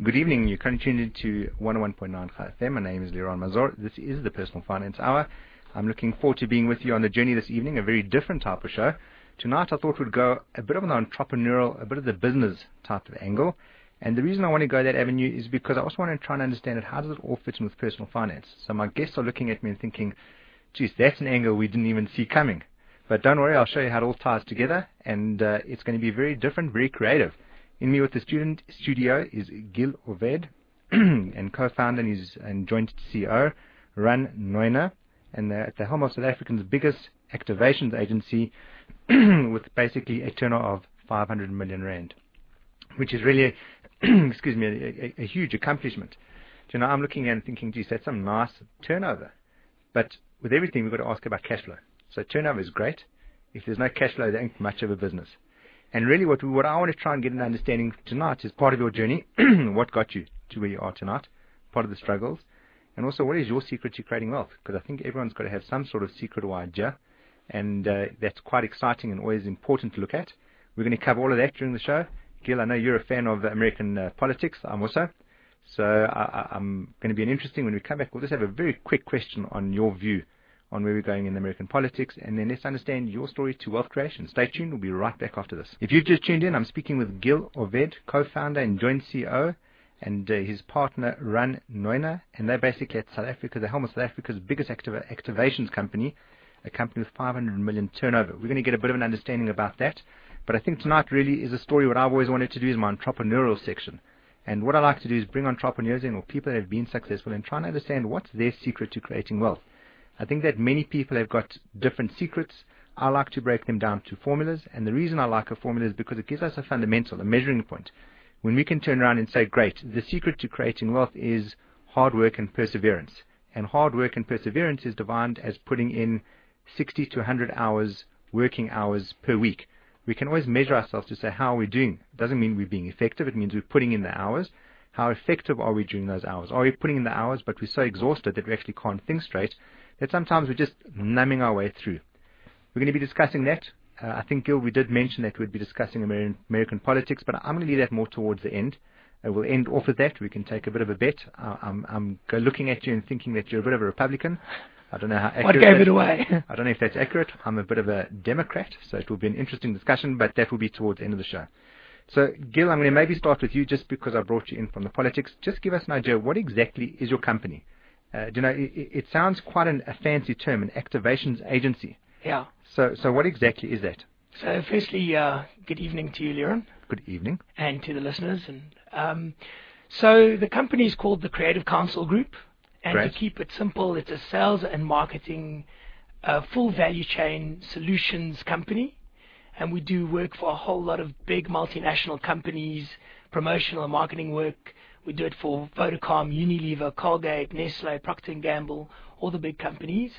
Good evening. You're currently tuned into 101.9 FM. My name is Liron Mazor. This is the Personal Finance Hour. I'm looking forward to being with you on the journey this evening, a very different type of show. Tonight I thought we'd go a bit of an entrepreneurial, a bit of the business type of angle. And the reason I want to go that avenue is because I also want to try and understand it. How does it all fit in with personal finance? So my guests are looking at me and thinking, geez, that's an angle we didn't even see coming. But don't worry, I'll show you how it all ties together. And uh, it's going to be very different, very creative. In me with the student studio is Gil Oved, and co-founder and, and joint CEO, Ran Neu-Ner, and they're at the helm of South Africa's biggest activations agency with basically a turnover of 500 million rand, which is really, excuse me, a, a, a, huge accomplishment. You know, I'm looking and thinking, geez, that's some nice turnover. But with everything, we've got to ask about cash flow. So turnover is great. If there's no cash flow, there ain't much of a business. And really, what what I want to try and get an understanding tonight is part of your journey. what got you to where you are tonight? Part of the struggles, and also what is your secret to creating wealth? Because I think everyone's got to have some sort of secret or idea, and uh, that's quite exciting and always important to look at. We're going to cover all of that during the show. Gil, I know you're a fan of American uh, politics. I'm also. So I, I'm going to be an interesting when we come back. We'll just have a very quick question on your view on where we're going in American politics, and then let's understand your story to wealth creation. Stay tuned. We'll be right back after this. If you've just tuned in, I'm speaking with Gil Oved, co-founder and joint CEO, and uh, his partner Ran Neu-Ner, and they're basically at South Africa, the helm of South Africa's biggest activ- activations company, a company with 500 million turnover. We're going to get a bit of an understanding about that, but I think tonight really is a story. What I've always wanted to do is my entrepreneurial section. And what I like to do is bring entrepreneurs in or people that have been successful and try and understand what's their secret to creating wealth. I think that many people have got different secrets. I like to break them down to formulas, and the reason I like a formula is because it gives us a fundamental, a measuring point. When we can turn around and say, great, the secret to creating wealth is hard work and perseverance. And hard work and perseverance is defined as putting in 60 to 100 hours, working hours per week. We can always measure ourselves to say, how are we doing? It doesn't mean we're being effective, it means we're putting in the hours. How effective are we during those hours? Are we putting in the hours, but we're so exhausted that we actually can't think straight? That sometimes we're just numbing our way through. We're going to be discussing that. Uh, I think, Gil, we did mention that we'd be discussing American, American politics, but I'm going to leave that more towards the end. Uh, we'll end off with that. We can take a bit of a bet. Uh, I'm, I'm looking at you and thinking that you're a bit of a Republican. I don't know how accurate. What gave it away? I don't know if that's accurate. I'm a bit of a Democrat, so it will be an interesting discussion, but that will be towards the end of the show. So, Gil, I'm going to maybe start with you just because I brought you in from the politics. Just give us an idea. What exactly is your company? Uh, you know, it, it, sounds quite an, a fancy term, an activations agency. Yeah. So, so what exactly is that? So, firstly, uh, good evening to you, Leon. Good evening. And to the listeners. And um, so, the company is called the Creative Counsel Group, and Great. to keep it simple, it's a sales and marketing, uh, full value chain solutions company, and we do work for a whole lot of big multinational companies, promotional and marketing work we do it for Vodacom, Unilever, Colgate, Nestle, Procter & Gamble, all the big companies.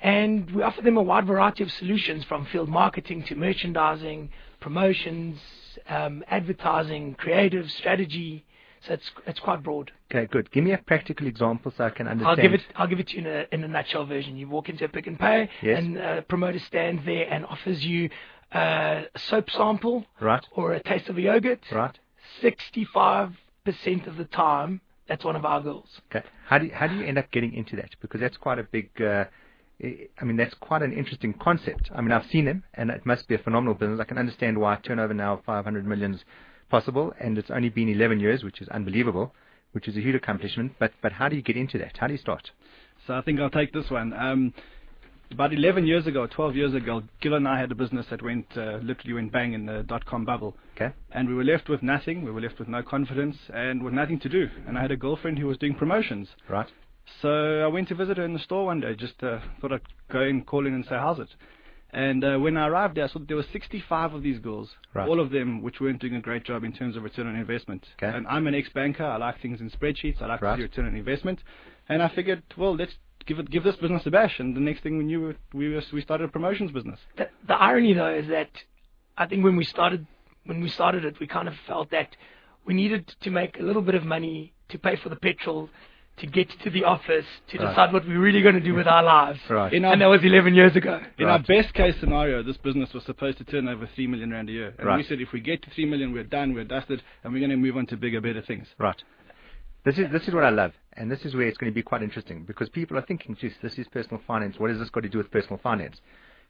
And we offer them a wide variety of solutions from field marketing to merchandising, promotions, um, advertising, creative, strategy. So it's it's quite broad. Okay, good. Give me a practical example so I can understand. I'll give it. I'll give it to you in a in a nutshell version. You walk into a Pick n Pay, yes. and a promoter stands there and offers you a soap sample, right, or a taste of a yogurt, right. Sixty-five percent of the time, that's one of our goals. Okay. How do you, how do you end up getting into that? Because that's quite a big. Uh, I mean, that's quite an interesting concept. I mean, I've seen them, and it must be a phenomenal business. I can understand why turnover now of 500 million is possible, and it's only been 11 years, which is unbelievable, which is a huge accomplishment. But but how do you get into that? How do you start? So I think I'll take this one. Um, about 11 years ago, 12 years ago, Gil and I had a business that went uh, literally went bang in the dot com bubble. Okay. And we were left with nothing. We were left with no confidence and with nothing to do. And I had a girlfriend who was doing promotions. Right. So I went to visit her in the store one day. Just uh, thought I'd go in, call in, and say how's it. And uh, when I arrived there, I saw that there were 65 of these girls, right. all of them which weren't doing a great job in terms of return on investment. Okay. And I'm an ex-banker. I like things in spreadsheets. I like right. to see return on investment. And I figured, well, let's give it give this business a bash. And the next thing we knew, we we started a promotions business. The, the irony though is that I think when we started when we started it, we kind of felt that we needed to make a little bit of money to pay for the petrol to get to the office to Right. decide what we're really going to do with our lives. Right. In our, And that was 11 years ago. in our best case scenario, this business was supposed to turn over 3 million rand a year. And we said if we get to 3 million, we're done, we're dusted, and we're going to move on to bigger, better things. Right. This is this is what I love, and this is where it's going to be quite interesting because people are thinking, "Geez, this is personal finance. What has this got to do with personal finance?"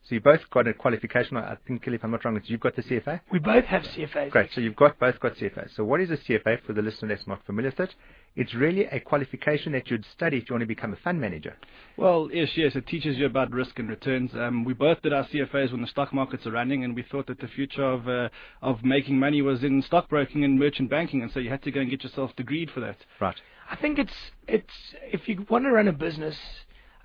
So you both got a qualification. I think, Kelly, if I'm not wrong, you've got the CFA. We both have CFAs. Great. So you've got both got CFA. So what is a CFA for the listener that's not familiar with it? It's really a qualification that you'd study if you want to become a fund manager. Well, yes, yes, it teaches you about risk and returns. Um, we both did our CFAs when the stock markets are running, and we thought that the future of uh, of making money was in stockbroking and merchant banking, and so you had to go and get yourself degreed for that. Right. I think it's it's if you want to run a business,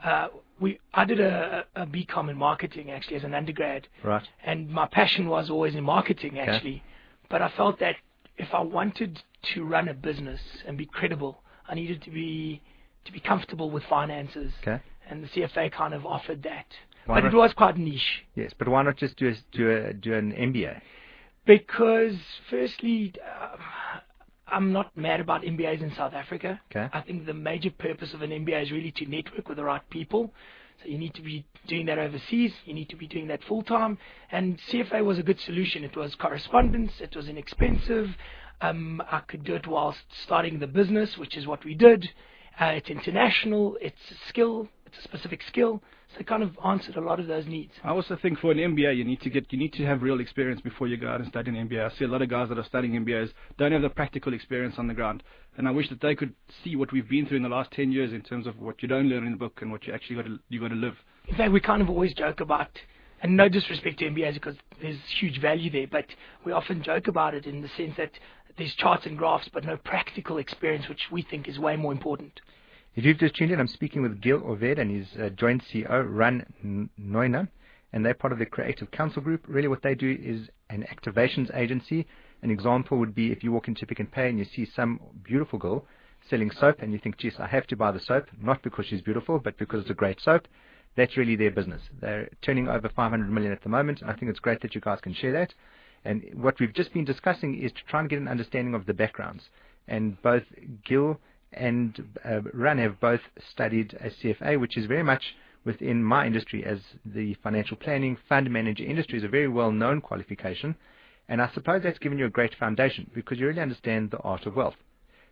uh, we I did a, a BCom in marketing actually as an undergrad, Right. and my passion was always in marketing actually, but I felt that if I wanted to run a business and be credible, I needed to be to be comfortable with finances, Okay. and the CFA kind of offered that, Why but it was quite niche. Yes, but why not just do a, do a, do an MBA? Because firstly, um, I'm not mad about MBAs in South Africa. Okay. I think the major purpose of an MBA is really to network with the right people. So you need to be doing that overseas. You need to be doing that full time. And CFA was a good solution. It was correspondence. It was inexpensive. Um, I could do it whilst starting the business, which is what we did. Uh, it's international. It's a skill. It's a specific skill. So it kind of answered a lot of those needs. I also think for an MBA, you need to get you need to have real experience before you go out and study an MBA. I see a lot of guys that are studying MBAs don't have the practical experience on the ground, and I wish that they could see what we've been through in the last ten years in terms of what you don't learn in the book and what you actually got to you got to live. In fact, we kind of always joke about, and no disrespect to MBAs because there's huge value there, but we often joke about it in the sense that there's charts and graphs, but no practical experience, which we think is way more important. If you've just tuned in, I'm speaking with Gil Oved and his uh, joint CEO, Ran N- Neu-Ner, and they're part of the Creative Counsel Group. Really, what they do is an activations agency. An example would be if you walk into Pick and Pay and you see some beautiful girl selling soap, and you think, geez, I have to buy the soap, not because she's beautiful, but because it's a great soap. That's really their business. They're turning over 500 million at the moment, I think it's great that you guys can share that. And what we've just been discussing is to try and get an understanding of the backgrounds. And both Gil and uh, have both studied a CFA, which is very much within my industry as the financial planning fund manager industry is a very well known qualification. And I suppose that's given you a great foundation because you really understand the art of wealth.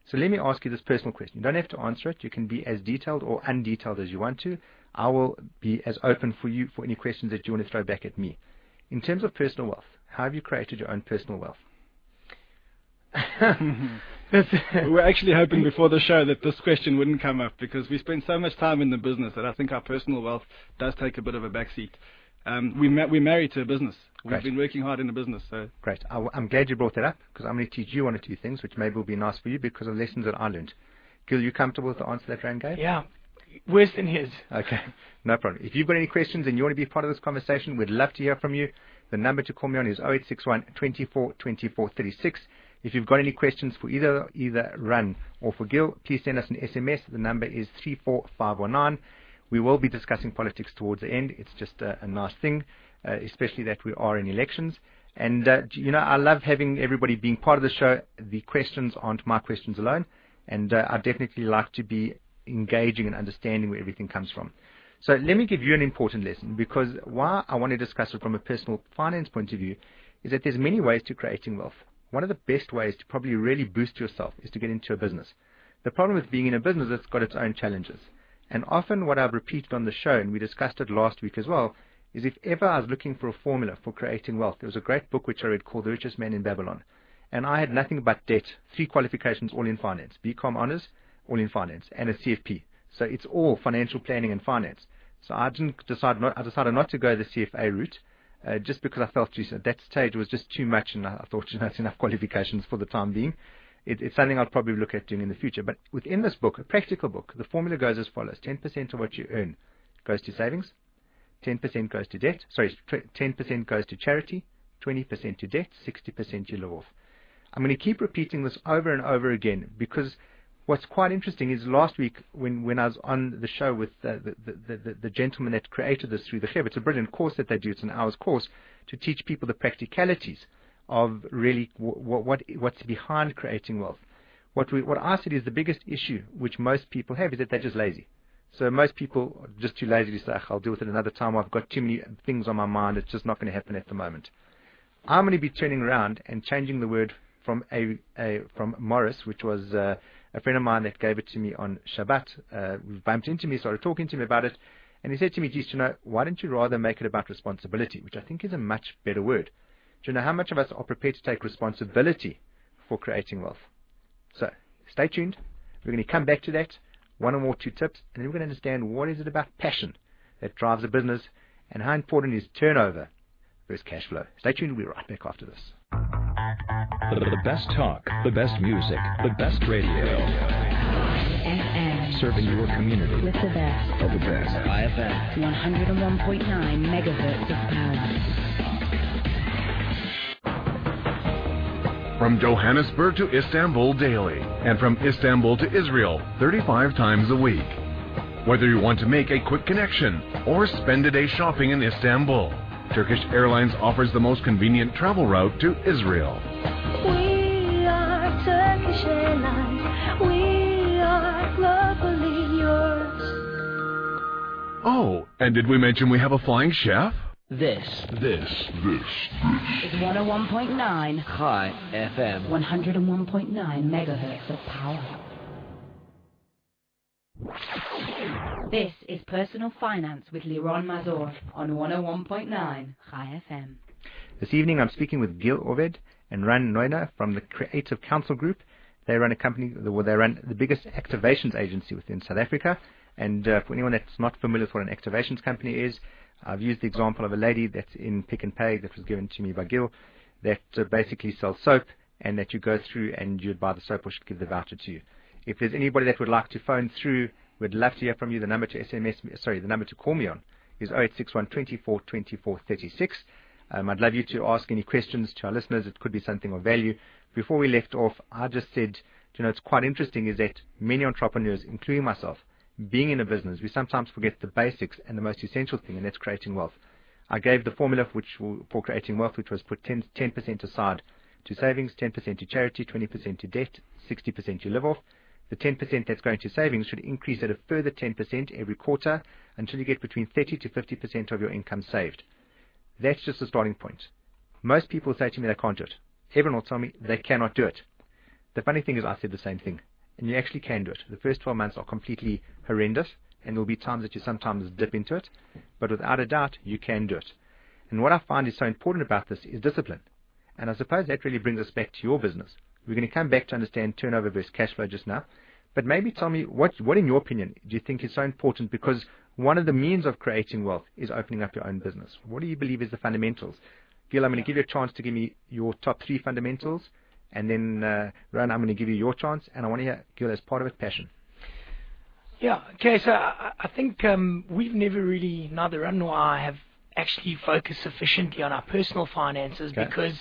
So let me ask you this personal question. You don't have to answer it. You can be as detailed or undetailed as you want to. I will be as open for you for any questions that you want to throw back at me. In terms of personal wealth, how have you created your own personal wealth? we were actually hoping before the show that this question wouldn't come up because we spend so much time in the business that I think our personal wealth does take a bit of a backseat. Um, we ma- we're married to a business. We've Great. been working hard in the business, so Great. I, am glad you brought that up because I'm going to teach you one or two things, which maybe will be nice for you because of lessons that I learned. Gil, you comfortable with the answer that Ran gave? Yeah, worse than his. Okay, no problem. If you've got any questions and you want to be part of this conversation, we'd love to hear from you. The number to call me on is 0861 24 24 36. If you've got any questions for either either Ran or for Gil, please send us an SMS. The number is 34519. We will be discussing politics towards the end. It's just a, a nice thing, uh, especially that we are in elections. And, uh, you know, I love having everybody being part of the show. The questions aren't my questions alone. And uh, I definitely like to be engaging and understanding where everything comes from. So let me give you an important lesson because why I want to discuss it from a personal finance point of view is that there's many ways to creating wealth. One of the best ways to probably really boost yourself is to get into a business. The problem with being in a business, is it's got its own challenges. And often what I've repeated on the show, and we discussed it last week as well, is if ever I was looking for a formula for creating wealth, there was a great book which I read called The Richest Man in Babylon. And I had nothing but debt, three qualifications all in finance, BCom honors, all in finance, and a CFP. So it's all financial planning and finance. So I didn't decide not, I decided not to go the CFA route, uh, just because I felt, geez, at that stage it was just too much, and I, thought, you know, it's enough qualifications for the time being. It, it's something I'll probably look at doing in the future. But within this book, a practical book, the formula goes as follows: 10% of what you earn goes to savings, 10% goes to debt. Sorry, tw- 10% goes to charity, 20% to debt, 60% you live off. I'm going to keep repeating this over and over again because what's quite interesting is last week when, when I was on the show with the, the, the, the gentleman that created this through the Chev, it's a brilliant course that they do. It's an hour's course to teach people the practicalities of really w- w- what, what's behind creating wealth. What we, what I said is the biggest issue which most people have is that they're just lazy. So most people are just too lazy to say, I'll deal with it another time. I've got too many things on my mind. It's just not going to happen at the moment. I'm going to be turning around and changing the word from a, a from Morris, which was uh, a friend of mine that gave it to me on Shabbat. Uh, bumped into me, started talking to me about it, and he said to me, "Geez, you know, why don't you rather make it about responsibility, which I think is a much better word? Do you know how much of us are prepared to take responsibility for creating wealth? So stay tuned. We're going to come back to that, one or more two tips, and then we're going to understand what is it about passion that drives a business, and how important is turnover versus cash flow. Stay tuned. We'll be right back after this. The best talk, the best music, the best radio. FM Serving your community. with the best. Of the best. IFM 101.9 megahertz of power. From Johannesburg to Istanbul daily, and from Istanbul to Israel 35 times a week. Whether you want to make a quick connection or spend a day shopping in Istanbul, Turkish Airlines offers the most convenient travel route to Israel. We are Turkish Airlines. We are globally yours. Oh, and did we mention we have a flying chef? This This, this, Is 101.9, Chai FM. 101.9 megahertz of power. This is Personal Finance with Liron Mazor on 101.9 Chai FM. This evening I'm speaking with Gil Oved and Ran Neu-Ner from the Creative Counsel Group. They run a company, well, they run the biggest activations agency within South Africa. And uh, for anyone that's not familiar with what an activations company is, I've used the example of a lady that's in Pick and Pay that was given to me by Gil that uh, basically sells soap and that you go through and you'd buy the soap or she'd give the voucher to you. If there's anybody that would like to phone through, we'd love to hear from you. The number to SMS, sorry, the number to call me on is 0861 24 24 36. Um, I'd love you to ask any questions to our listeners. It could be something of value. Before we left off, I just said, you know, it's quite interesting is that many entrepreneurs, including myself, being in a business, we sometimes forget the basics and the most essential thing, and that's creating wealth. I gave the formula which for creating wealth, which was put 10, 10% aside to savings, 10% to charity, 20% to debt, 60% you live off. The 10% that's going to savings should increase at a further 10% every quarter until you get between 30 to 50% of your income saved. That's just a starting point. Most people say to me they can't do it. Everyone will tell me they cannot do it. The funny thing is I said the same thing. And you actually can do it. The first 12 months are completely horrendous and there will be times that you sometimes dip into it. But without a doubt, you can do it. And what I find is so important about this is discipline. And I suppose that really brings us back to your business. We're going to come back to understand turnover versus cash flow just now. But maybe tell me what, what in your opinion, do you think is so important? Because one of the means of creating wealth is opening up your own business. What do you believe is the fundamentals? Gil, I'm going to give you a chance to give me your top three fundamentals. And then, uh, Ran, I'm going to give you your chance. And I want to hear, Gil, as part of it, passion. Yeah. Okay. So I, I think um, we've never really, neither Ran nor I, have actually focused sufficiently on our personal finances Okay. because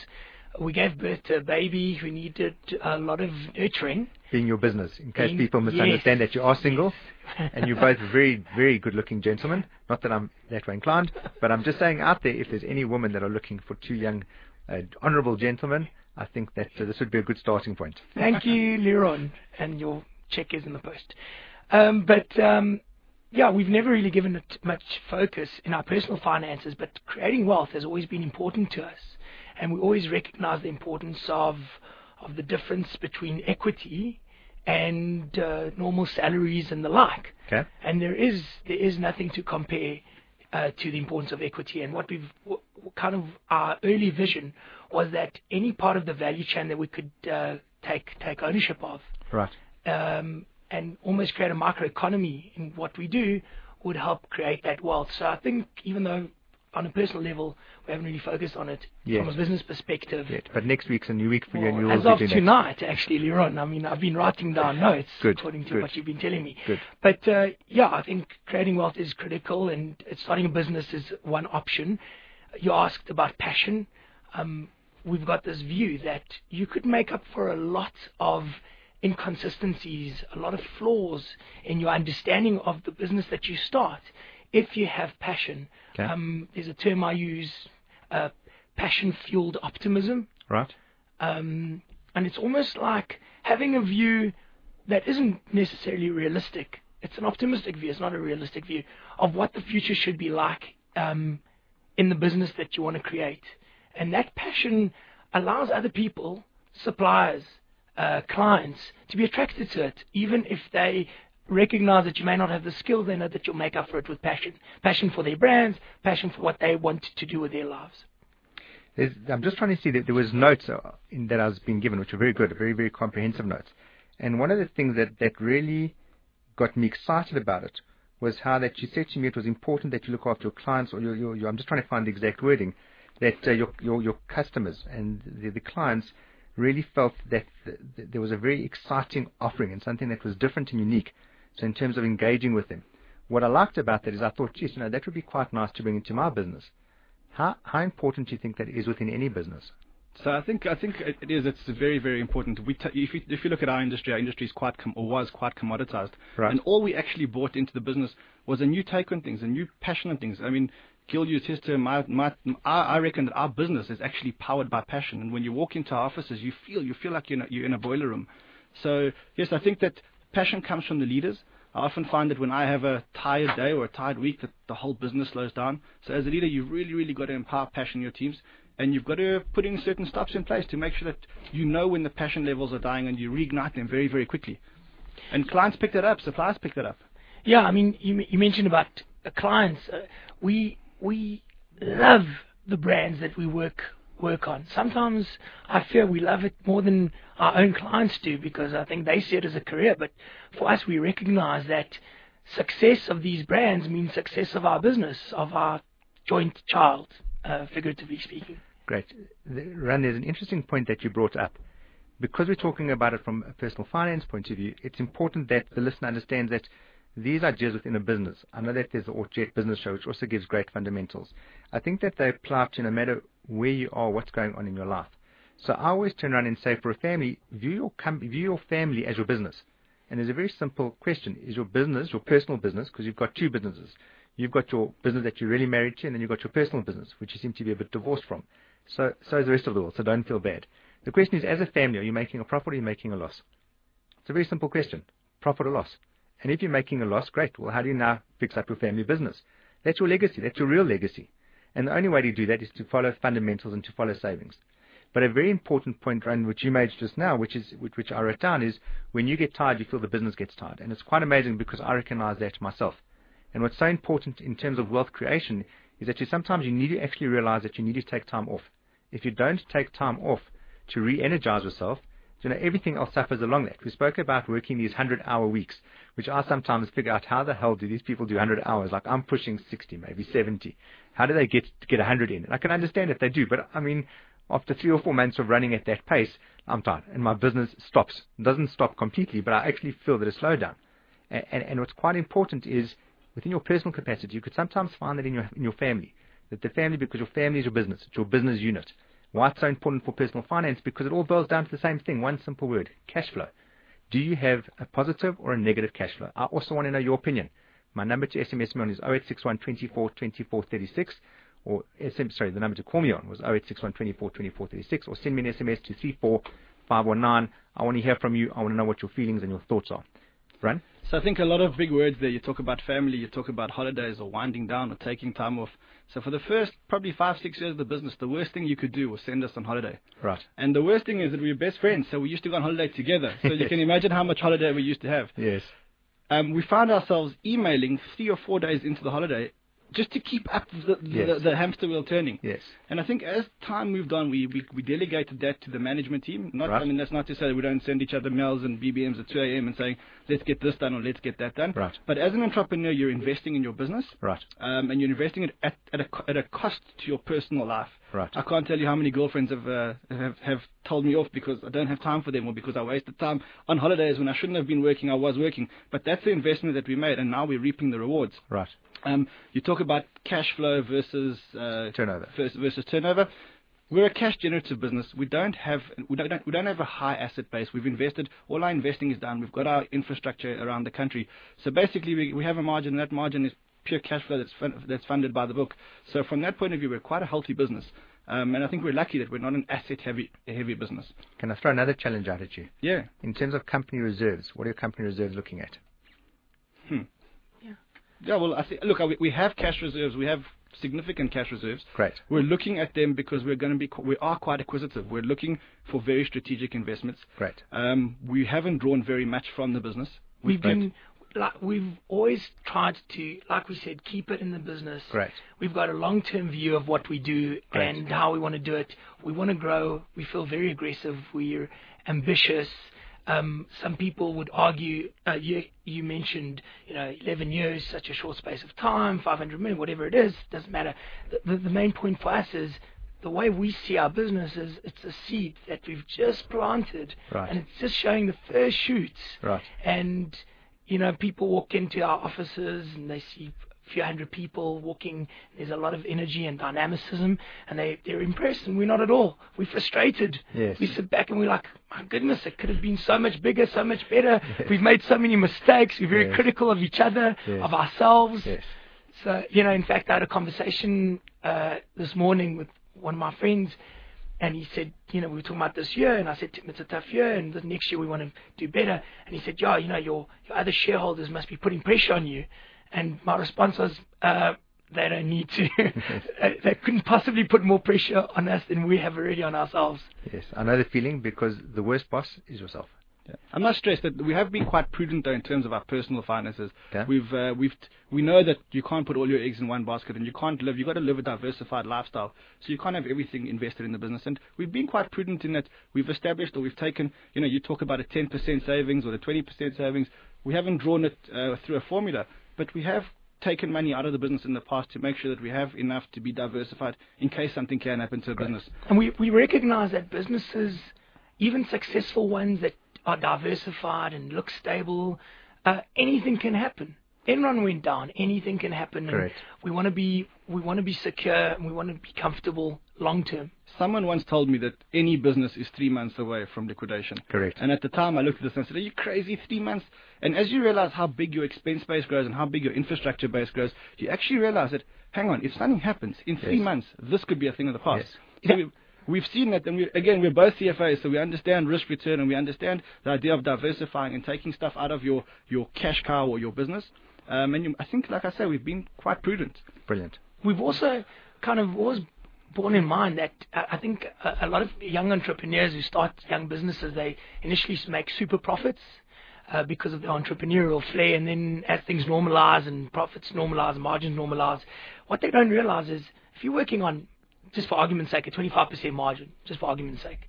we gave birth to a baby who needed a lot of nurturing. Being your business, in case Being- people misunderstand yes. that you are single. and you're both very, very good-looking gentlemen. Not that I'm that way inclined, but I'm just saying out there, if there's any women that are looking for two young, uh, honourable gentlemen, I think that uh, this would be a good starting point. Thank you, Liron, and your check is in the post. Um, but um, yeah, we've never really given it much focus in our personal finances, but creating wealth has always been important to us, and we always recognise the importance of of the difference between equity and uh, normal salaries and the like. Okay. And there is there is nothing to compare uh, to the importance of equity. And what we've w- w- kind of our early vision was that any part of the value chain that we could uh, take take ownership of Right. um, and almost create a microeconomy in what we do would help create that wealth. So I think even though on a personal level we haven't really focused on it Yes. from a business perspective. Yet. But next week's a new week for you, and you Well, will as of tonight, actually, Liron. I mean, I've been writing down notes Good, according to good. what you've been telling me. Good. But uh, yeah, I think creating wealth is critical, and starting a business is one option. You asked about passion. Um, we've got this view that you could make up for a lot of inconsistencies, a lot of flaws in your understanding of the business that you start if you have passion. Okay. Um, there's a term I use, uh, passion-fueled optimism Right. um, and it's almost like having a view that isn't necessarily realistic. It's an optimistic view. It's not a realistic view of what the future should be like um, in the business that you want to create. And that passion allows other people, suppliers, uh, clients, to be attracted to it, even if they recognize that you may not have the skills. They know that you'll make up for it with passion, passion for their brands, passion for what they want to do with their lives. There's, I'm just trying to see that there was notes uh, in, that I was being given, which were very good, very very comprehensive notes. And one of the things that that really got me excited about it was how that you said to me it was important that you look after your clients or your, your, your I'm just trying to find the exact wording that uh, your, your your customers and the, the clients really felt that th- th- there was a very exciting offering and something that was different and unique. So in terms of engaging with them, what I liked about that is I thought, geez, you know, that would be quite nice to bring into my business. How how important do you think that is within any business? So I think I think it is. It's very very important. We t- if you if you look at our industry, our industry is quite com- or was quite commoditized, Right. and all we actually brought into the business was a new take on things, a new passion on things. I mean, Gil used his term. My, my, I I reckon that our business is actually powered by passion, and when you walk into our offices, you feel you feel like you're in a, you're in a boiler room. So yes, I think that passion comes from the leaders. I often find that when I have a tired day or a tired week, that the whole business slows down. So as a leader, you've really, really got to empower passion in your teams, and you've got to put in certain stops in place to make sure that you know when the passion levels are dying and you reignite them very, very quickly. And clients pick that up, suppliers pick that up. Yeah, I mean, you, you mentioned about clients. Uh, we we love the brands that we work work on. Sometimes I feel we love it more than our own clients do because I think they see it as a career. But for us, we recognize that success of these brands means success of our business, of our joint child, uh, figuratively speaking. Great. Ran, there's an interesting point that you brought up. Because we're talking about it from a personal finance point of view, it's important that the listener understands that these ideas within a business, I know that there's the Orchard Business Show, which also gives great fundamentals. I think that they apply to no matter where you are, what's going on in your life. So I always turn around and say, for a family, view your, com- view your family as your business. And there's a very simple question. Is your business, your personal business, because you've got two businesses. You've got your business that you're really married to, and then you've got your personal business, which you seem to be a bit divorced from. So, so is the rest of the world, so don't feel bad. The question is, as a family, are you making a profit or are you making a loss? It's a very simple question. Profit or loss? And if you're making a loss, great. Well, how do you now fix up your family business? That's your legacy. That's your real legacy. And the only way to do that is to follow fundamentals and to follow savings. But a very important point, Ryan, which you made just now, which is which, which I wrote down, is when you get tired, you feel the business gets tired, and it's quite amazing because I recognize that myself. And what's so important in terms of wealth creation is that you sometimes you need to actually realize that you need to take time off. If you don't take time off to re-energize yourself, you know everything else suffers along that. We spoke about working these hundred-hour weeks, which I sometimes figure out how the hell do these people do hundred hours? Like I'm pushing sixty, maybe seventy. How do they get get hundred in? And I can understand if they do, but I mean, after three or four months of running at that pace, I'm tired, and my business stops. It doesn't stop completely, but I actually feel that it slowed down. And, and, and what's quite important is within your personal capacity, you could sometimes find that in your in your family, that the family, because your family is your business, it's your business unit. Why it's so important for personal finance? Because it all boils down to the same thing, one simple word: cash flow. Do you have a positive or a negative cash flow? I also want to know your opinion. My number to SMS me on is 0861 24 24 36, or SM, sorry, the number to call me on was 0861 24 24 36, or send me an SMS to 34519. I want to hear from you. I want to know what your feelings and your thoughts are. Ran. So I think a lot of big words there. You talk about family, you talk about holidays or winding down or taking time off. So for the first probably five, six years of the business, the worst thing you could do was send us on holiday. Right. And the worst thing is that we were best friends, so we used to go on holiday together. So you can imagine how much holiday we used to have. Yes. Um, we found ourselves emailing three or four days into the holiday just to keep up the, the, Yes. the hamster wheel turning. Yes. And I think as time moved on, we, we, we delegated that to the management team. Not, Right. I mean, that's not to say that we don't send each other mails and BBMs at 2 a.m. and saying, let's get this done or let's get that done. Right. But as an entrepreneur, you're investing in your business. Right. Um, and you're investing it at, at, a, at a cost to your personal life. Right. I can't tell you how many girlfriends have, uh, have have told me off because I don't have time for them or because I wasted time on holidays when I shouldn't have been working. I was working, but that's the investment that we made, and now we're reaping the rewards. Right. Um, you talk about cash flow versus uh, Turnover. versus, versus turnover. We're a cash generative business. We don't have we don't we don't have a high asset base. We've invested all our investing is done. We've got our infrastructure around the country. So basically, we we have a margin. And that margin is pure cash flow that's fun, that's funded by the book. So from that point of view, we're quite a healthy business. Um, and I think we're lucky that we're not an asset-heavy heavy business. Can I throw another challenge out at you? Yeah. In terms of company reserves, what are your company reserves looking at? Yeah, well, I think, look, we, we have cash reserves. We have significant cash reserves. Great. We're looking at them because we're going to be, we are quite acquisitive. We're looking for very strategic investments. Great. Um, we haven't drawn very much from the business. We've Great. been like we've always tried to, like we said, keep it in the business. Great. We've got a long-term view of what we do Great. and how we want to do it. We want to grow. We feel very aggressive. We're ambitious. Um, some people would argue. Uh, you you mentioned, you know, 11 years, such a short space of time, 500 million, whatever it is, doesn't matter. The, the, the main point for us is the way we see our business is it's a seed that we've just planted, Right. and it's just showing the first shoots. Right. And you know, people walk into our offices and they see few hundred people walking. There's a lot of energy and dynamicism, and they they're impressed, and we're not at all. We're frustrated. Yes. We sit back and we're like, my goodness, it could have been so much bigger, so much better. We've made so many mistakes. We're very Yes. critical of each other, Yes. of ourselves. Yes. So, you know, in fact, I had a conversation uh, this morning with one of my friends, and he said, you know, we were talking about this year, and I said, it's a tough year, and the next year we want to do better. And he said, yeah, you know, your, your other shareholders must be putting pressure on you. And my response was, uh, they don't need to. they they couldn't possibly put more pressure on us than we have already on ourselves. Yes. I know the feeling because the worst boss is yourself. Yeah. I must stress that we have been quite prudent though in terms of our personal finances. Okay. We've uh, we've we know that you can't put all your eggs in one basket and you can't live. You've got to live a diversified lifestyle. So you can't have everything invested in the business. And we've been quite prudent in that we've established or we've taken. You know, you talk about a 10% savings or a 20% savings. We haven't drawn it uh, through a formula, but we have taken money out of the business in the past to make sure that we have enough to be diversified in case something can happen to a business. And we, we recognize that businesses, even successful ones that are diversified and look stable, uh, anything can happen. Enron went down. Anything can happen. Correct. We want to be we want to be secure and we want to be comfortable long term. Someone once told me that any business is three months away from liquidation. Correct. And at the time, I looked at this and I said, Are you crazy? Three months? And as you realize how big your expense base grows and how big your infrastructure base grows, you actually realize that, hang on, if something happens in three Yes. months, this could be a thing of the past. Yes. So we've, we've seen that, and we, again, we're both CFAs, so we understand risk return and we understand the idea of diversifying and taking stuff out of your, your cash cow or your business. Um, and you, I think, like I say, we've been quite prudent. Brilliant. We've also kind of always borne in mind that uh, I think a, a lot of young entrepreneurs who start young businesses, they initially make super profits uh, because of the entrepreneurial flair, and then as things normalize and profits normalize, margins normalize, what they don't realize is if you're working on, just for argument's sake, a 25% margin, just for argument's sake,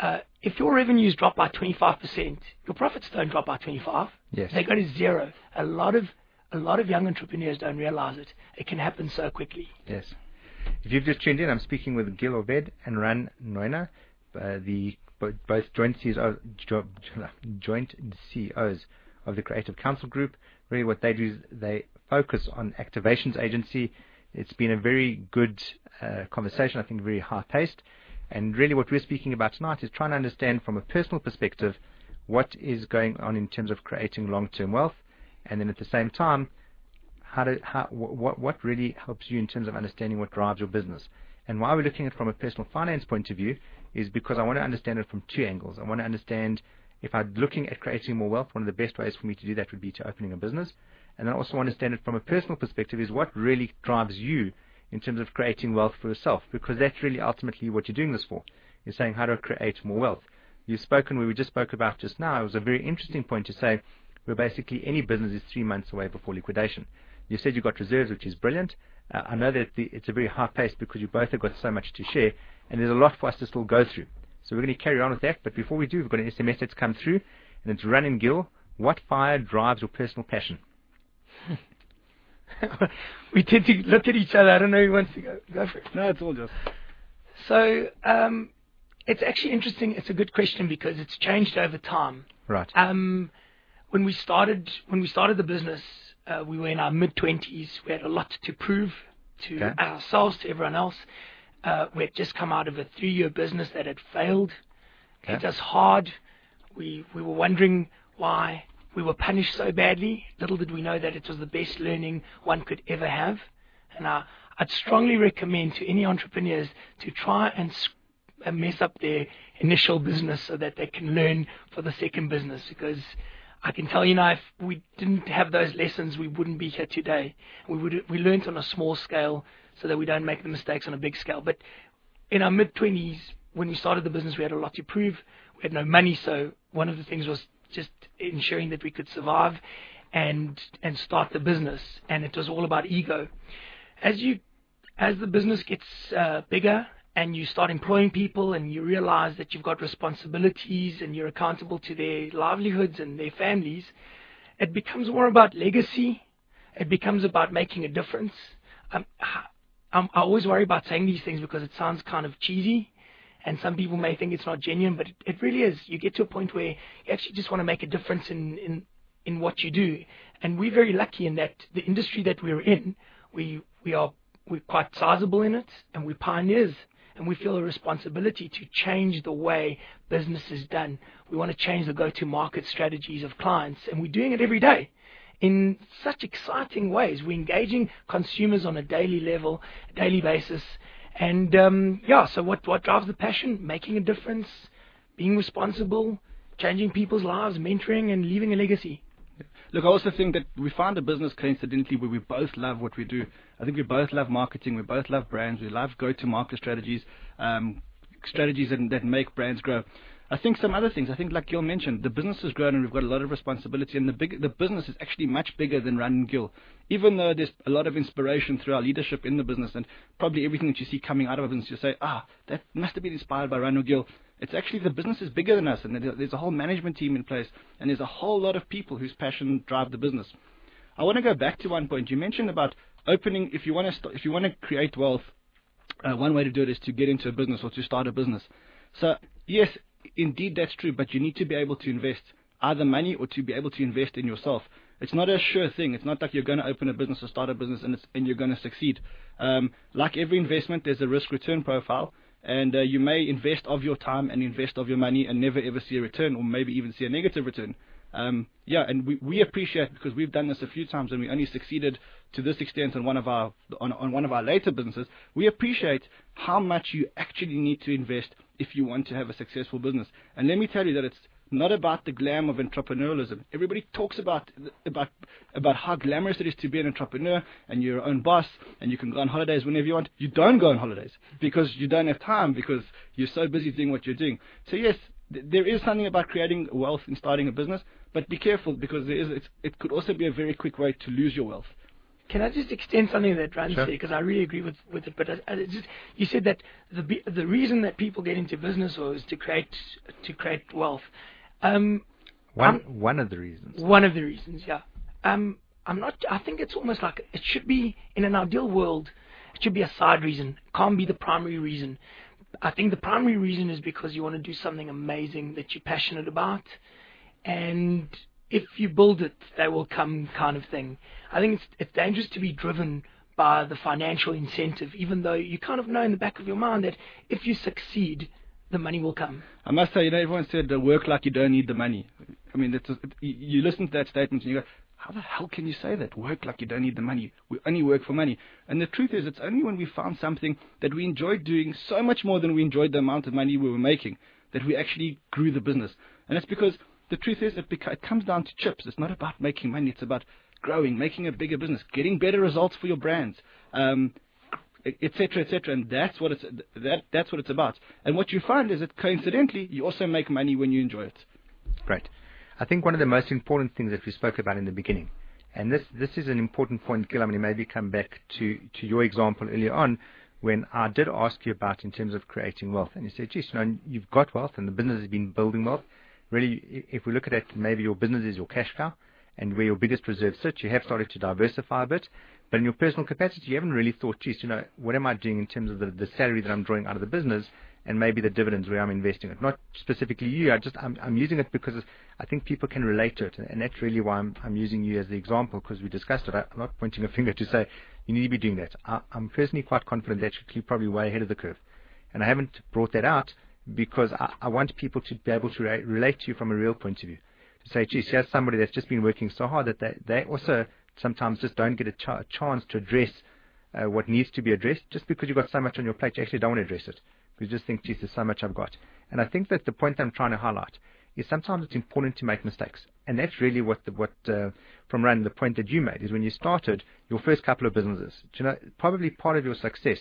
uh, if your revenues drop by 25%, your profits don't drop by 25. Yes. They go to zero. A lot of a lot of young entrepreneurs don't realize it. It can happen so quickly. Yes. If you've just tuned in, I'm speaking with Gil Oved and Ran Neu-Ner, uh, the both joint CEOs, joint CEOs of the Creative Counsel Group. Really, what they do is they focus on activations agency. It's been a very good uh, conversation. I think very high paced. And really, what we're speaking about tonight is trying to understand from a personal perspective what is going on in terms of creating long-term wealth, and then at the same time, how to how what what really helps you in terms of understanding what drives your business. And why we're looking at it from a personal finance point of view is because I want to understand it from two angles. I want to understand if I'm looking at creating more wealth, one of the best ways for me to do that would be to opening a business. And then I also understand it from a personal perspective is what really drives you in terms of creating wealth for yourself, because that's really ultimately what you're doing this for. You're saying how I create more wealth. You've spoken, we just spoke about just now, it was a very interesting point to say where basically any business is three months away before liquidation. You said you've got reserves, which is brilliant. Uh, I know that the, it's a very high pace because you both have got so much to share, and there's a lot for us to still go through. So we're going to carry on with that, but before we do, we've got an SMS that's come through, and it's Running Gil. What fire drives your personal passion? we tend to look at each other. I don't know who wants to go. Go for it. No, it's all just. So um, it's actually interesting. It's a good question because it's changed over time. Right. Um, when we started, when we started the business, uh, we were in our mid twenties. We had a lot to prove to Okay. ourselves, to everyone else. Uh, we had just come out of a three-year business that had failed. Okay. Hit us hard. We we were wondering why we were punished so badly. Little did we know that it was the best learning one could ever have. And I, I'd strongly recommend to any entrepreneurs to try and uh, mess up their initial business so that they can learn for the second business because I can tell you now, if we didn't have those lessons, we wouldn't be here today. We would we learned on a small scale so that we don't make the mistakes on a big scale. But in our mid twenties, when we started the business, we had a lot to prove. We had no money, so one of the things was just ensuring that we could survive and and start the business. And it was all about ego. As you as the business gets uh, bigger and you start employing people and you realize that you've got responsibilities and you're accountable to their livelihoods and their families, it becomes more about legacy. It becomes about making a difference. Um, I'm, I always worry about saying these things because it sounds kind of cheesy, and some people may think it's not genuine, but it, it really is. You get to a point where you actually just want to make a difference in, in in what you do, and we're very lucky in that the industry that we're in, we we are we're quite sizable in it, and we're pioneers, and we feel a responsibility to change the way business is done. We want to change the go-to-market strategies of clients, and we're doing it every day in such exciting ways. We're engaging consumers on a daily level, daily basis. And um, yeah, so what, what drives the passion? Making a difference, being responsible, changing people's lives, mentoring, and leaving a legacy. Look, I also think that we found a business coincidentally where we both love what we do. I think we both love marketing, we both love brands, we love go-to-market strategies, um, strategies that, that make brands grow. I think some other things. I think, like Gil mentioned, the business has grown and we've got a lot of responsibility, and the big the business is actually much bigger than Ran and Gil. Even though there's a lot of inspiration through our leadership in the business, and probably everything that you see coming out of a business, you say, ah, that must have been inspired by Ran and Gil. It's actually the business is bigger than us, and there's a whole management team in place, and there's a whole lot of people whose passion drive the business. I want to go back to one point you mentioned about opening. If you want to st- if you want to create wealth, uh, one way to do it is to get into a business or to start a business. So yes, indeed that's true, but you need to be able to invest either money or to be able to invest in yourself. It's not a sure thing. It's not like you're going to open a business or start a business and, and you're going to succeed. Um, like every investment, there's a risk return profile, and uh, you may invest of your time and invest of your money and never ever see a return, or maybe even see a negative return. Um, yeah, and we, we appreciate because we've done this a few times and we only succeeded to this extent on one of our on, on one of our later businesses. We appreciate how much you actually need to invest if you want to have a successful business. And let me tell you that it's not about the glam of entrepreneurialism. Everybody talks about about about how glamorous it is to be an entrepreneur and you're your own boss and you can go on holidays whenever you want. You don't go on holidays because you don't have time because you're so busy doing what you're doing. So yes, th- there is something about creating wealth in starting a business, but be careful because there is it's, it could also be a very quick way to lose your wealth. Can I just extend something that Ran Sure. said because I really agree with, with it. But I, I just, you said that the the reason that people get into business or is to create to create wealth. Um, One Um, one of the reasons. one of the reasons, yeah. Um, I'm not. I think it's almost like it should be in an ideal world. It should be a side reason. It can't be the primary reason. I think the primary reason is because you want to do something amazing that you're passionate about, and if you build it, they will come, kind of thing. I think it's it's dangerous to be driven by the financial incentive, even though you kind of know in the back of your mind that if you succeed, the money will come. I must say, you know, everyone said uh, work like you don't need the money. I mean, you listen to that statement and you go, how the hell can you say that? Work like you don't need the money. We only work for money. And the truth is, it's only when we found something that we enjoyed doing so much more than we enjoyed the amount of money we were making that we actually grew the business. And it's because the truth is, it, beca- it comes down to chips. It's not about making money. It's about growing, making a bigger business, getting better results for your brands. Um, etc., etc., and that's what it's that that's what it's about. And what you find is that coincidentally, you also make money when you enjoy it. Great. I think one of the most important things that we spoke about in the beginning, and this this is an important point, Gil, I mean, maybe come back to, to your example earlier on, when I did ask you about in terms of creating wealth, and you said, geez, you know, you've got wealth and the business has been building wealth. Really, if we look at it, maybe your business is your cash cow, and where your biggest reserves sit, you have started to diversify a bit. But in your personal capacity, you haven't really thought, geez, you know, what am I doing in terms of the, the salary that I'm drawing out of the business and maybe the dividends where I'm investing it. Not specifically you, I just, I'm, I'm using it because I think people can relate to it. And that's really why I'm, I'm using you as the example because we discussed it. I, I'm not pointing a finger to say you need to be doing that. I, I'm personally quite confident that you're probably way ahead of the curve. And I haven't brought that out because I, I want people to be able to re- relate to you from a real point of view. To say, geez, here's somebody that's just been working so hard that they, they also sometimes just don't get a, ch- a chance to address uh, what needs to be addressed. Just because you've got so much on your plate, you actually don't want to address it. Because you just think, geez, there's so much I've got. And I think that the point I'm trying to highlight is sometimes it's important to make mistakes. And that's really what the, what uh, from Ran, the point that you made is when you started your first couple of businesses. You know, probably part of your success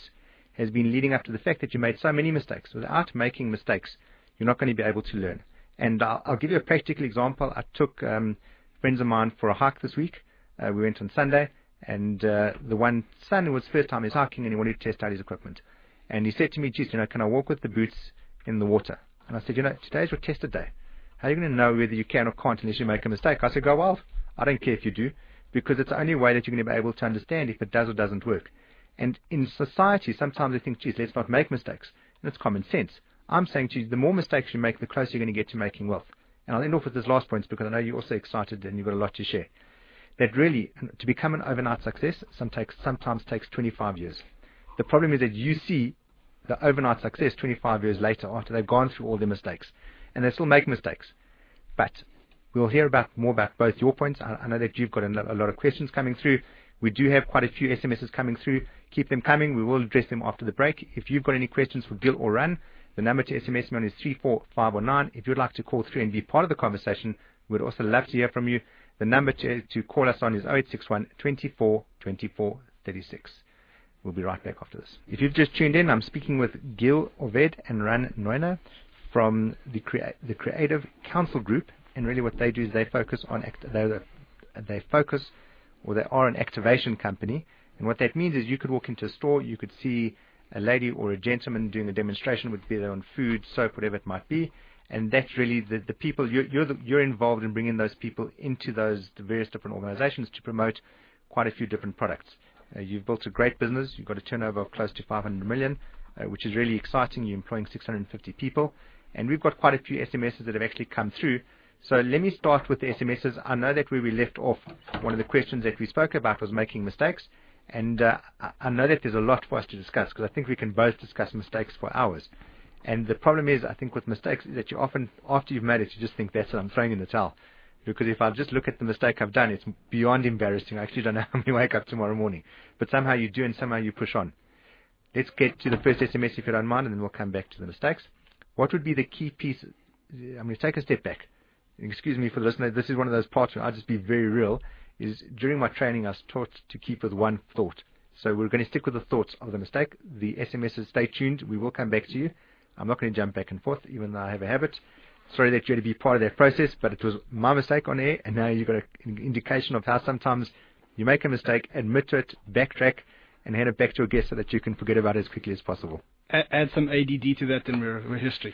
has been leading up to the fact that you made so many mistakes. Without making mistakes, you're not going to be able to learn. And I'll, I'll give you a practical example. I took um, friends of mine for a hike this week. Uh, we went on Sunday, and uh, the one son was first time he's hiking, and he wanted to test out his equipment. And he said to me, "Geez, you know, can I walk with the boots in the water?" And I said, "You know, today's your tested day. How are you going to know whether you can or can't unless you make a mistake?" I said, "Go wild. I don't care if you do, because it's the only way that you're going to be able to understand if it does or doesn't work." And in society, sometimes they think, geez, let's not make mistakes. And it's common sense. I'm saying to you, the more mistakes you make, the closer you're going to get to making wealth. And I'll end off with this last point because I know you're also excited and you've got a lot to share. That really, to become an overnight success, some takes, sometimes takes 25 years. The problem is that you see the overnight success 25 years later after they've gone through all their mistakes. And they still make mistakes. But we'll hear about more about both your points. I, I know that you've got a, a lot of questions coming through. We do have quite a few SMSs coming through. Keep them coming. We will address them after the break. If you've got any questions for Gil or Ran, the number to SMS me on is 34519. If you'd like to call through and be part of the conversation, we'd also love to hear from you. The number to, call us on is 0861 24 24 36. We'll be right back after this. If you've just tuned in, I'm speaking with Gil Oved and Ran Neu-Ner from the, crea- the Creative Counsel Group. And really what they do is they focus on, act- they, they focus or they are an activation company. And what that means is you could walk into a store, you could see a lady or a gentleman doing a demonstration, there on food, soap, whatever it might be. And that's really the, the people, you're, you're, the, you're involved in bringing those people into those various different organizations to promote quite a few different products. Uh, you've built a great business. You've got a turnover of close to 500 million, uh, which is really exciting. You're employing 650 people. And we've got quite a few SMSs that have actually come through. So let me start with the SMSs. I know that where we left off, one of the questions that we spoke about was making mistakes. And uh, I know that there's a lot for us to discuss because I think we can both discuss mistakes for hours. And the problem is, I think with mistakes, is that you often, after you've made it, you just think, that's it, I'm throwing in the towel. Because if I just look at the mistake I've done, it's beyond embarrassing. I actually don't know how many wake up tomorrow morning. But somehow you do and somehow you push on. Let's get to the first SMS if you don't mind, and then we'll come back to the mistakes. What would be the key piece? I'm going to take a step back. Excuse me for the listener. This is one of those parts where I'll just be very real. Is during my training, I was taught to keep with one thought. So we're going to stick with the thoughts of the mistake. The SMS is stay tuned. We will come back to you. I'm not going to jump back and forth, even though I have a habit. Sorry that you had to be part of that process, but it was my mistake on air, and now you've got an indication of how sometimes you make a mistake, admit to it, backtrack, and hand it back to a guest so that you can forget about it as quickly as possible. Add some ADD to that, and we're, we're history.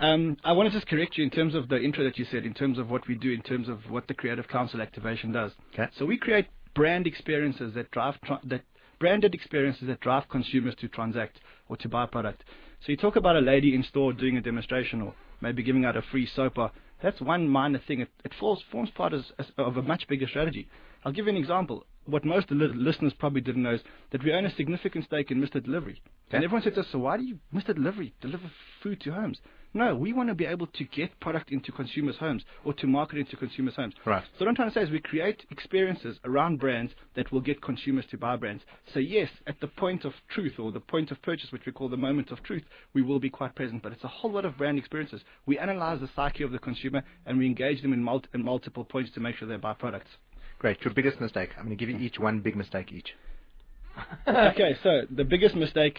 Um, I want to just correct you in terms of the intro that you said, in terms of what we do, in terms of what the Creative Counsel Activation does. Okay. So we create brand experiences that drive tra- that branded experiences that drive consumers to transact or to buy a product. So you talk about a lady in store doing a demonstration or maybe giving out a free sopa. That's one minor thing. It, it falls, forms part as, as of a much bigger strategy. I'll give you an example. What most li- listeners probably didn't know is that we own a significant stake in Mr. Delivery. And everyone says to us, so why do you, Mr. Delivery, deliver food to homes? No, we want to be able to get product into consumers' homes or to market into consumers' homes. Right. So what I'm trying to say is we create experiences around brands that will get consumers to buy brands. So yes, at the point of truth or the point of purchase, which we call the moment of truth, we will be quite present. But it's a whole lot of brand experiences. We analyze the psyche of the consumer and we engage them in, mul- in multiple points to make sure they buy products. Great. Your biggest mistake. I'm going to give you each one big mistake each. okay, so the biggest mistake,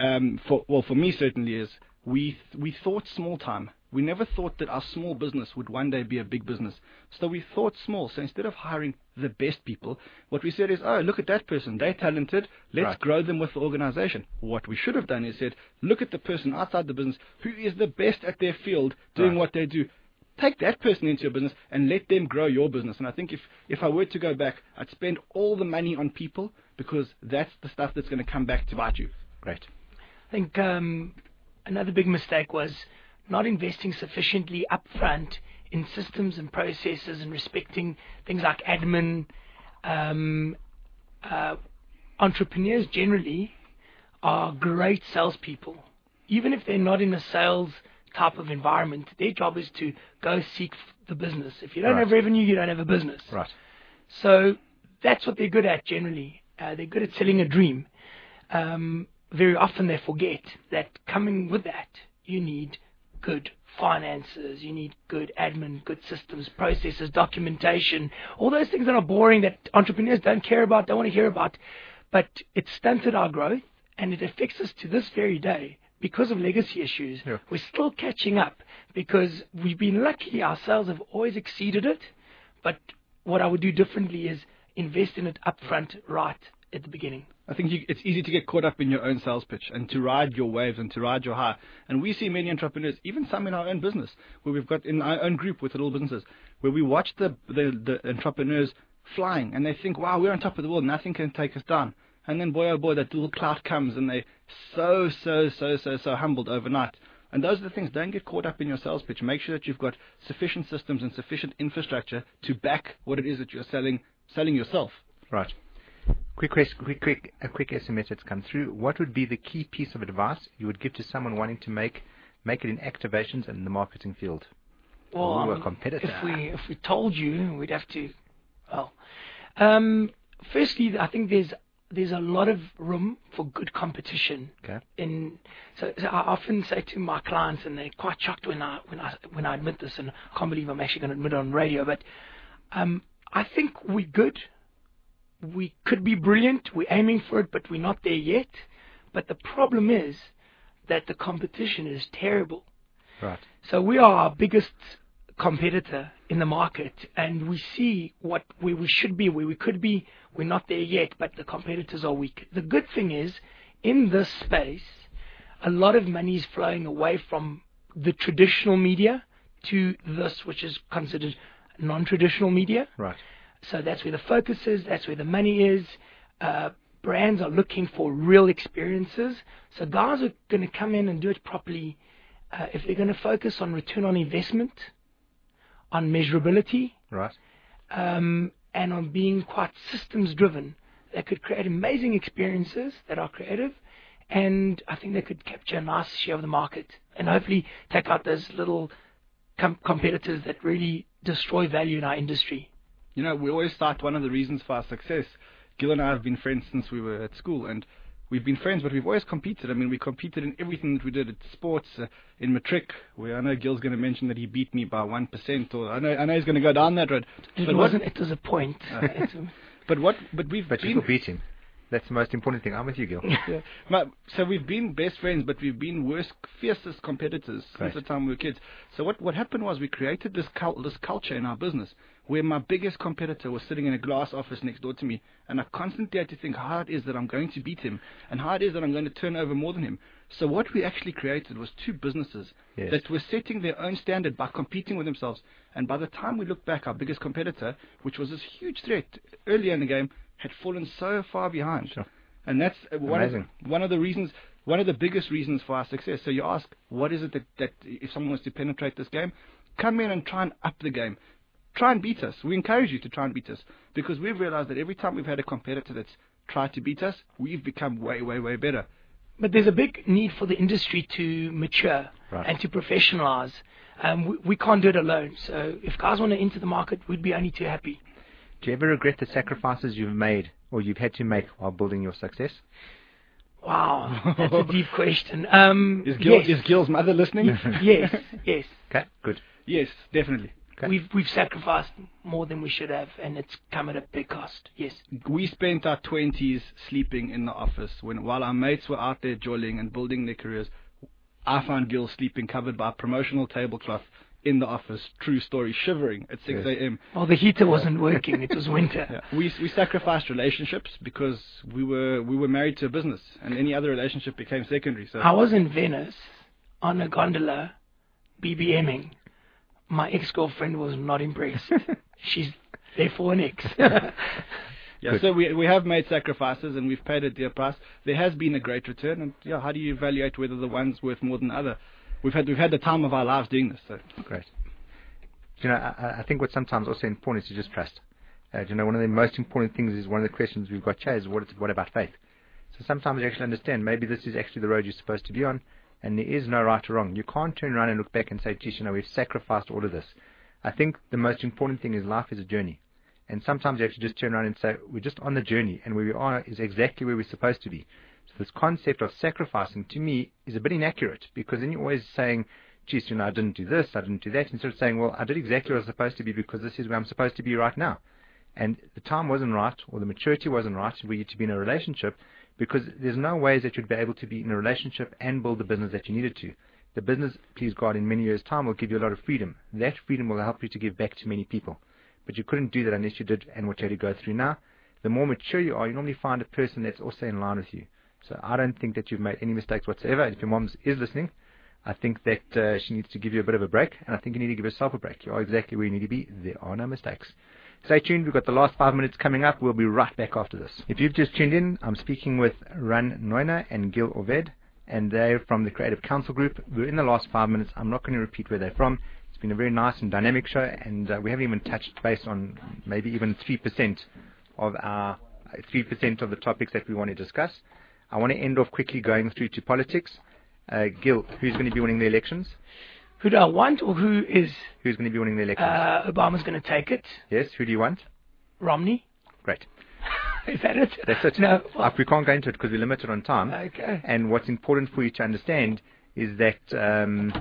um, for well, for me certainly is we th- we thought small time. We never thought that our small business would one day be a big business. So we thought small. So instead of hiring the best people, what we said is, oh, look at that person. They're talented. Let's Right. grow them with the organization. What we should have done is said, look at the person outside the business who is the best at their field doing Right. what they do. Take that person into your business and let them grow your business. And I think if, if I were to go back, I'd spend all the money on people because that's the stuff that's going to come back to bite you. Great. I think um, another big mistake was not investing sufficiently upfront in systems and processes and respecting things like admin. Um, uh, entrepreneurs generally are great salespeople, even if they're not in a sales type of environment. Their job is to go seek the business. If you don't Right. have revenue, you don't have a business. Right. So that's what they're good at generally. Uh, they're good at selling a dream. Um, very often they forget that coming with that, you need good finances, you need good admin, good systems, processes, documentation, all those things that are boring that entrepreneurs don't care about, don't want to hear about. But it stunted our growth and it affects us to this very day because of legacy issues. Yeah. We're still catching up because we've been lucky. Our sales have always exceeded it. But what I would do differently is invest in it upfront right at the beginning. I think you, it's easy to get caught up in your own sales pitch and to ride your waves and to ride your high. And we see many entrepreneurs, even some in our own business, where we've got in our own group with little businesses, where we watch the, the, the entrepreneurs flying and they think, wow, we're on top of the world, nothing can take us down. And then, boy, oh boy, that little cloud comes and they're so, so, so, so, so humbled overnight. And those are the things. Don't get caught up in your sales pitch. Make sure that you've got sufficient systems and sufficient infrastructure to back what it is that you're selling, selling yourself. Right. Quick, quick, quick, a quick SMS that's come through. What would be the key piece of advice you would give to someone wanting to make make it in activations and in the marketing field? Well, Ooh, I a competitor. If we if we told you, we'd have to. Well, um, firstly, I think there's there's a lot of room for good competition. Okay. In so, so I often say to my clients, and they're quite shocked when I when I when I admit this, and I can't believe I'm actually going to admit it on radio, but um, I think we're good. We could be brilliant. We're aiming for it, but we're not there yet. But the problem is that the competition is terrible. Right. So we are our biggest competitor in the market, and we see what where we should be, where we could be. We're not there yet, but the competitors are weak. The good thing is, in this space, a lot of money is flowing away from the traditional media to this, which is considered non-traditional media. Right. So that's where the focus is, that's where the money is. Uh, brands are looking for real experiences. So guys are going to come in and do it properly. Uh, if they're going to focus on return on investment, on measurability, Right. um, and on being quite systems driven, they could create amazing experiences that are creative. And I think they could capture a nice share of the market and hopefully take out those little com- competitors that really destroy value in our industry. You know, we always start one of the reasons for our success. Gil and I have been friends since we were at school, and we've been friends, but we've always competed. I mean, we competed in everything that we did at sports, uh, in matric. Where I know Gil's going to mention that he beat me by one percent, or I know I know he's going to go down that road. It But wasn't. It was a point. It's a- But what? But we've But you been still beat him. That's the most important thing. I'm with you, Gil. yeah. Ma- So we've been best friends, but we've been worst, fiercest competitors Right. since the time we were kids. So what what happened was we created this cul- this culture in our business where my biggest competitor was sitting in a glass office next door to me, and I constantly had to think how it is that I'm going to beat him, and how it is that I'm going to turn over more than him. So what we actually created was two businesses Yes. that were setting their own standard by competing with themselves. And by the time we look back, our biggest competitor, which was this huge threat earlier in the game, had fallen so far behind. Sure. And that's one of, Amazing. one of the reasons, one of the biggest reasons for our success. So you ask, what is it that, that if someone wants to penetrate this game, come in and try and up the game. Try and beat us. We encourage you to try and beat us because we've realized that every time we've had a competitor that's tried to beat us, we've become way, way, way better. But there's a big need for the industry to mature Right. and to professionalize. Um, we, we can't do it alone. So if guys want to enter the market, we'd be only too happy. Do you ever regret the sacrifices you've made or you've had to make while building your success? Wow, that's a deep question. Um, Is, Gil, yes, is Gil's mother listening? yes, yes. Okay, good. yes, definitely. Okay. We've we've sacrificed more than we should have, and it's come at a big cost. Yes. We spent our twenties sleeping in the office when while our mates were out there jollying and building their careers. I found Gil sleeping covered by a promotional tablecloth in the office. True story, shivering at six Yes. a.m. Well, the heater wasn't working. It was winter. Yeah. We we sacrificed relationships because we were we were married to a business, and any other relationship became secondary. So I was in Venice on a gondola, BBMing. My ex-girlfriend was not impressed. She's therefore an ex. yeah, Good. so we we have made sacrifices and we've paid a dear price. There has been a great return, and yeah, how do you evaluate whether the one's worth more than the other? We've had we've had the time of our lives doing this. So Great. You know, I, I think what sometimes also important is to just trust. Uh, you know, one of the most important things is one of the questions we've got here is what, what about faith? So sometimes you actually understand maybe this is actually the road you're supposed to be on, and there is no right or wrong. You can't turn around and look back and say, geez, you know, we've sacrificed all of this. I think the most important thing is life is a journey. And sometimes you have to just turn around and say, we're just on the journey, and where we are is exactly where we're supposed to be. So this concept of sacrificing, to me, is a bit inaccurate, because then you're always saying, geez, you know, I didn't do this, I didn't do that, instead of saying, well, I did exactly what I was supposed to be because this is where I'm supposed to be right now. And the time wasn't right, or the maturity wasn't right for you to be in a relationship, because there's no ways that you'd be able to be in a relationship and build the business that you needed to. The business, please God, in many years' time will give you a lot of freedom. That freedom will help you to give back to many people. But you couldn't do that unless you did and what you had to go through now. The more mature you are, you normally find a person that's also in line with you. So I don't think that you've made any mistakes whatsoever. If your mom is listening, I think that uh, she needs to give you a bit of a break, and I think you need to give yourself a break. You are exactly where you need to be. There are no mistakes. Stay tuned. We've got the last five minutes coming up. We'll be right back after this. If you've just tuned in, I'm speaking with Ran Neu-Ner and Gil Oved, and they're from the Creative Counsel Group. We're in the last five minutes. I'm not going to repeat where they're from. It's been a very nice and dynamic show, and uh, we haven't even touched base on maybe even 3% of our 3% of the topics that we want to discuss. I want to end off quickly going through to politics. Uh, Gil, who's going to be winning the elections? Who do I want or who is Who's going to be winning the election? uh, Obama's going to take it? yes, who do you want? Romney? Great. is that it? That's it. No. Uh, we can't go into it because we're limited on time. Okay. And what's important for you to understand is that, um,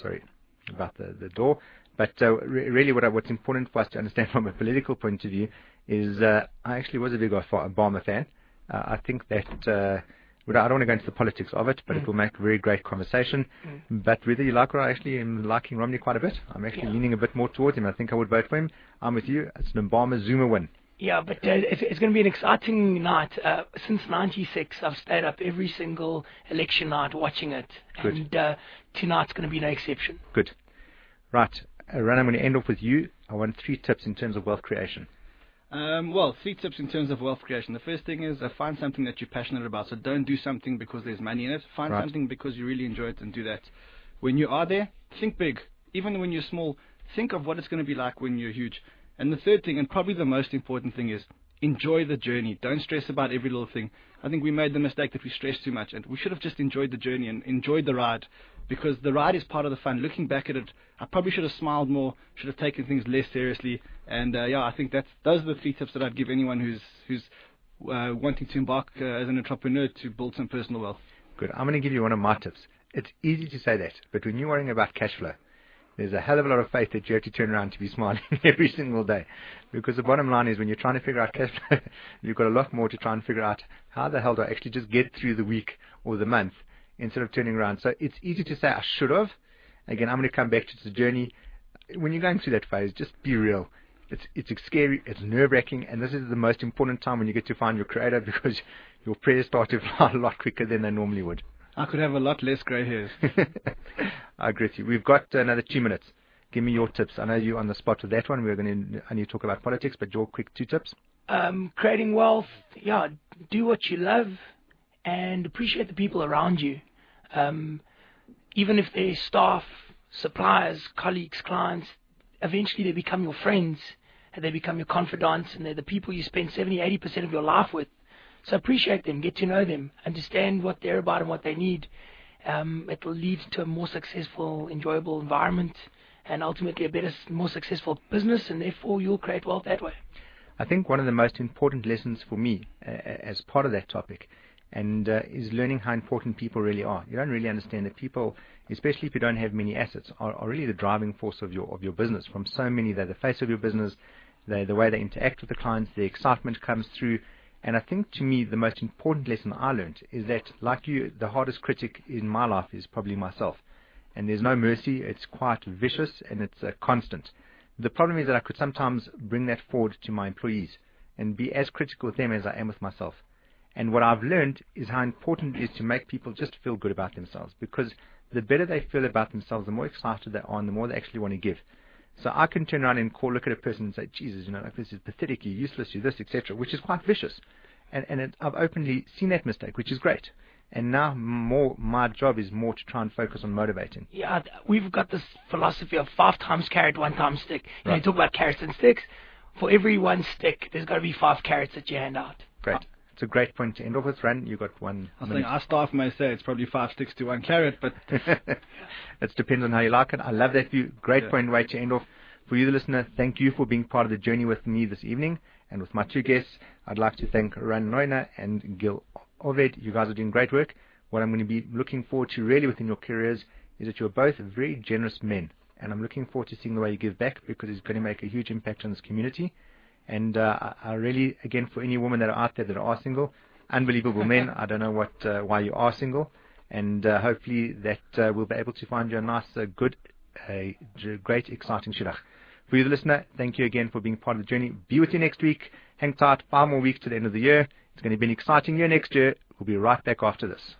sorry about the, the door, but uh, re- really what I, what's important for us to understand from a political point of view is uh, I actually was a big Obama fan. Uh, I think that, uh, well, I don't want to go into the politics of it, but it will make very great conversation. But whether you like or I actually am liking Romney quite a bit. I'm actually Yeah. leaning a bit more towards him. I think I would vote for him. I'm with you. It's an Obama Zuma win. Yeah, but uh, it's, it's going to be an exciting night. Uh, since '96, I've stayed up every single election night watching it, Good. and uh, tonight's going to be no exception. Good. Right. Uh, Ran, I'm going to end off with you. I want three tips in terms of wealth creation. Um, well, three tips in terms of wealth creation. The first thing is uh, find something that you're passionate about. So don't do something because there's money in it. Find Right. something because you really enjoy it and do that. When you are there, think big. Even when you're small, think of what it's going to be like when you're huge. And the third thing, and probably the most important thing, is enjoy the journey. Don't stress about every little thing. I think we made the mistake that we stressed too much, and we should have just enjoyed the journey and enjoyed the ride, because the ride is part of the fun. Looking back at it, I probably should have smiled more, should have taken things less seriously, and uh, yeah, I think that's those are the three tips that I'd give anyone who's who's uh, wanting to embark uh, as an entrepreneur to build some personal wealth. Good. I'm going to give you one of my tips. It's easy to say that, but when you're worrying about cash flow, there's a hell of a lot of faith that you have to turn around to be smiling every single day. Because the bottom line is when you're trying to figure out cash flow, you've got a lot more to try and figure out how the hell do I actually just get through the week or the month instead of turning around. So it's easy to say I should have. Again, I'm going to come back to the journey. When you're going through that phase, just be real. It's it's scary, it's nerve wracking, and this is the most important time when you get to find your creator because your prayers start to fly a lot quicker than they normally would. I could have a lot less grey hairs. I agree with you. We've got another two minutes. Give me your tips. I know you're on the spot with that one. We're going to only talk about politics, but your quick two tips. Um, creating wealth, yeah, do what you love, and appreciate the people around you. Um, even if they're staff, suppliers, colleagues, clients, eventually they become your friends, and they become your confidants, and they're the people you spend 70, 80% of your life with. So appreciate them, get to know them, understand what they're about and what they need. Um, it will lead to a more successful, enjoyable environment, and ultimately a better, more successful business, and therefore you'll create wealth that way. I think one of the most important lessons for me uh, as part of that topic and uh, is learning how important people really are. You don't really understand that people, especially if you don't have many assets, are, are really the driving force of your of your business. From so many, they're the face of your business. They the way they interact with the clients, the excitement comes through. And I think to me the most important lesson I learned is that, like you, the hardest critic in my life is probably myself. And there's no mercy. It's quite vicious and it's constant. The problem is that I could sometimes bring that forward to my employees and be as critical with them as I am with myself. And what I've learned is how important it is to make people just feel good about themselves because the better they feel about themselves, the more excited they are and the more they actually want to give. So I can turn around and call, look at a person and say, Jesus, you know, like this is pathetic, you're useless, you're this, etc., which is quite vicious. And, and it, I've openly seen that mistake, which is great. And now more, my job is more to try and focus on motivating. Yeah, we've got this philosophy of five times carrot, one time stick. You, know, you talk about carrots and sticks. For every one stick, there's got to be five carrots that you hand out. Great. It's a great point to end off with. Ran, you got one. I minute. think our staff may say it's probably five sticks to one carrot, but it depends on how you like it. I love that view. Great Yeah. point way to end off. For you, the listener, thank you for being part of the journey with me this evening. And with my two guests, I'd like to thank Ran Neu-Ner and Gil Oved. You guys are doing great work. What I'm going to be looking forward to really within your careers is that you're both very generous men. And I'm looking forward to seeing the way you give back because it's going to make a huge impact on this community. And uh, I really, again, for any women that are out there that are single, unbelievable men. I don't know what uh, why you are single, and uh, hopefully that uh, we'll be able to find you a nice, uh, good, uh, great, exciting shidduch. For you, the listener, thank you again for being part of the journey. Be with you next week. Hang tight, five more weeks to the end of the year. It's going to be an exciting year next year. We'll be right back after this.